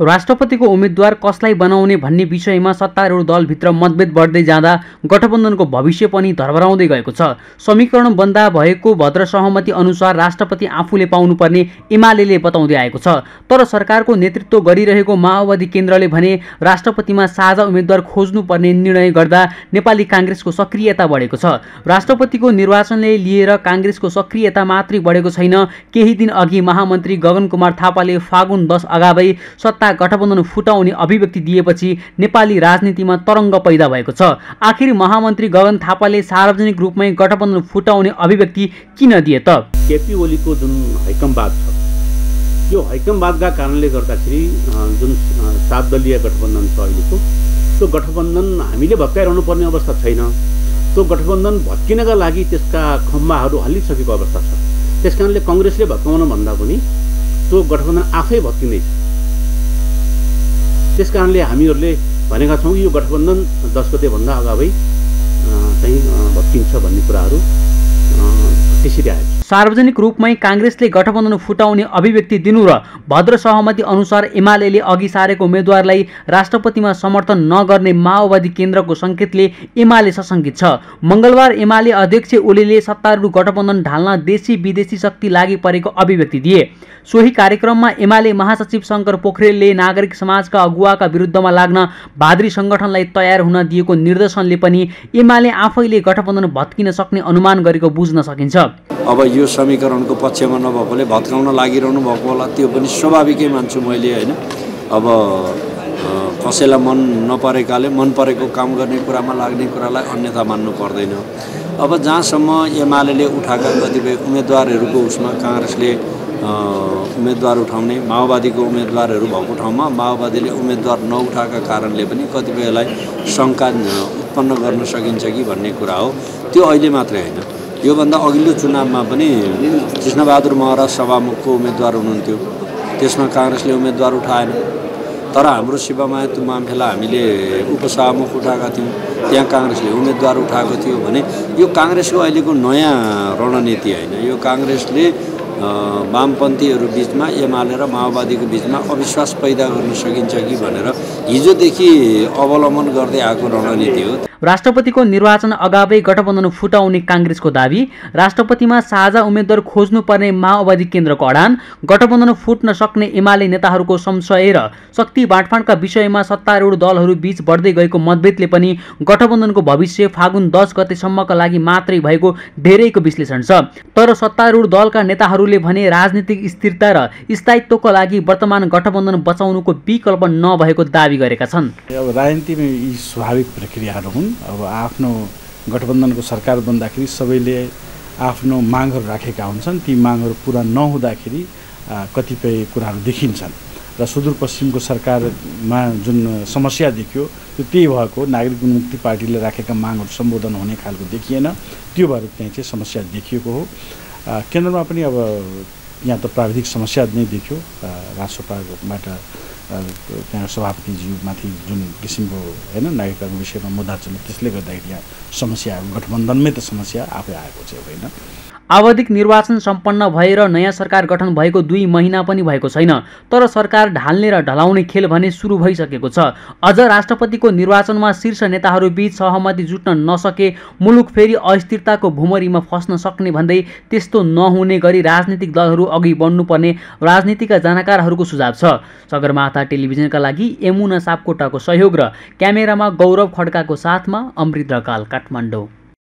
राष्ट्रपतिको उम्मेद्वार कसलाई बनाउने भन्ने विषयमा सत्तारूढ दलभित्र मतभेद बढ्दै जाँदा गठबन्धनको भविष्य पनि धरबराउँदै गएको छ। समीकरण बन्दा भएको भद्र सहमति अनुसार राष्ट्रपति आफूले पाउनुपर्ने एमाले बताउँदै आएको छ। तर सरकारको नेतृत्व गरिरहेको माओवादी केन्द्रले भने राष्ट्रपतिमा साझा उम्मेद्वार खोज्नुपर्ने निर्णय गर्दा नेपाली काङ्ग्रेसको सक्रियता बढेको छ। राष्ट्रपतिको निर्वाचनले लिएर काङ्ग्रेसको सक्रियता मात्रै बढेको छैन। केही दिन अघि महामन्त्री गगन कुमार थापाले फागुन दस अगावै सत्ता गठबन्धन फुटाउने अभिव्यक्ति दिएपछि नेपाली राजनीतिमा तरङ्ग पैदा भएको छ। आखिर महामन्त्री गगन थापाले सार्वजनिक रूपमै गठबन्धन फुटाउने अभिव्यक्ति किन दिए त? केपी ओलीको जुन हैकमवाद छ यो हैकमवादका कारणले गर्दाखेरि जुन सात दलीय गठबन्धन छ अहिलेको त्यो गठबन्धन हामीले भत्काइरहनु पर्ने अवस्था छैन। त्यो गठबन्धन भत्किनका लागि त्यसका खम्बाहरू हल्लिसकेको अवस्था छ। त्यस कारणले कङ्ग्रेसले भत्काउन भन्दा पनि त्यो गठबन्धन आफै भत्किँदैछ। त्यस कारणले हामीहरूले भनेका छौँ यो गठबन्धन दस गतेभन्दा अगावै चाहिँ भत्किन्छ भन्ने कुराहरू सार्वजनिक रूपमै काङ्ग्रेसले गठबन्धन फुटाउने अभिव्यक्ति दिनु र भद्र सहमति अनुसार एमाले अघि सारेको उम्मेद्वारलाई राष्ट्रपतिमा समर्थन नगर्ने माओवादी केन्द्रको सङ्केतले एमाले सशङ्कित छ। मङ्गलबार एमाले अध्यक्ष ओलीले सत्तारूढ गठबन्धन ढाल्न देशी विदेशी शक्ति लागि परेको अभिव्यक्ति दिए। सोही कार्यक्रममा एमाले महासचिव शङ्कर पोखरेलले नागरिक समाजका अगुवाका विरुद्धमा लाग्न भाद्री सङ्गठनलाई तयार हुन दिएको निर्देशनले पनि एमाले आफैले गठबन्धन भत्किन सक्ने अनुमान गरेको बुझ्न सकिन्छ। अब यो समीकरणको पक्षमा नभएकोले भत्काउन लागिरहनु भएको होला त्यो पनि स्वाभाविकै मान्छु मैले होइन? अब कसैलाई मन नपरेकाले मन परेको काम गर्ने कुरामा लाग्ने कुरालाई अन्यथा मान्नु पर्दैन। अब जहाँसम्म एमाले उठाएका कतिपय उम्मेदवारहरूको उसमा काङ्ग्रेसले उम्मेदवार उठाउने माओवादीको उम्मेदवारहरू भएको ठाउँमा माओवादीले उम्मेदवार नउठाएका कारणले पनि कतिपयलाई शङ्का उत्पन्न गर्न सकिन्छ कि भन्ने कुरा हो। त्यो अहिले मात्रै होइन। योभन्दा अघिल्लो चुनावमा पनि कृष्णबहादुर महराज सभामुखको उम्मेदवार हुनुहुन्थ्यो। त्यसमा काङ्ग्रेसले उम्मेदवार उठाएन। तर हाम्रो शिवमाया तुमाम्फेला हामीले उपसभामुख उठाएका थियौँ। त्यहाँ काङ्ग्रेसले उम्मेदवार उठाएको थियो भने यो काङ्ग्रेसको अहिलेको नयाँ रणनीति होइन। यो काङ्ग्रेसले वामपन्थीहरू बिचमा एमाले र माओवादीको बिचमा अविश्वास पैदा गर्न सकिन्छ कि भनेर हिजोदेखि अवलम्बन गर्दै आएको रणनीति हो। राष्ट्रपतिको निर्वाचन अगावै गठबन्धन फुटाउने काङ्ग्रेसको दावी राष्ट्रपतिमा साझा उम्मेद्वार खोज्नुपर्ने माओवादी केन्द्रको अडान गठबन्धन फुट्न सक्ने एमाले नेताहरूको संशय र शक्ति बाँडफाँडका विषयमा सत्तारूढ दलहरू बीच बढ्दै गएको मतभेदले पनि गठबन्धनको भविष्य फागुन दस गतेसम्मका लागि मात्रै भएको धेरैको विश्लेषण छ। तर सत्तारूढ दलका नेताहरूले भने राजनीतिक स्थिरता र स्थायित्वको लागि वर्तमान गठबन्धन बचाउनुको विकल्प नभएको दावी गरेका छन्। अब राजनीतिमा यी स्वाभाविक प्रक्रियाहरू हुन्। अब आफ्नो गठबन्धनको सरकार बन्दाखेरि सबैले आफ्नो मागहरू राखेका हुन्छन्। ती मागहरू पुरा नहुँदाखेरि कतिपय कुराहरू देखिन्छन्। र सुदूरपश्चिमको सरकारमा जुन समस्या देखियो त्यो त्यही भएको नागरिक उन्मुक्ति पार्टीले राखेका मागहरू सम्बोधन हुने खालको देखिएन। त्यो भएर त्यहाँ चाहिँ समस्या देखिएको हो। केन्द्रमा पनि अब यहाँ त प्राविधिक समस्या नै देखियो। राष्ट्रपाबाट त्यहाँ सभापतिज्यूमाथि जुन किसिमको होइन नागरिकताको विषयमा मुद्दा चल्यो त्यसले गर्दाखेरि यहाँ समस्या गठबन्धनमै त समस्या आफै आएको चाहिँ होइन? आवधिक निर्वाचन सम्पन्न भएर नयाँ सरकार गठन भएको दुई महिना पनि भएको छैन तर सरकार ढाल्ने र ढलाउने खेल भने सुरु भइसकेको छ। अझ राष्ट्रपतिको निर्वाचनमा शीर्ष नेताहरूबीच सहमति जुट्न नसके मुलुक फेरि अस्थिरताको भुमरीमा फस्न सक्ने भन्दै त्यस्तो नहुने गरी राजनीतिक दलहरू अघि बढ्नुपर्ने राजनीतिका जानकारहरूको सुझाव छ। सगरमाथा टेलिभिजनका लागि यमुना सापकोटाको सहयोग र क्यामेरामा गौरव खड्काको साथमा अमृत रकाल काठमाडौँ।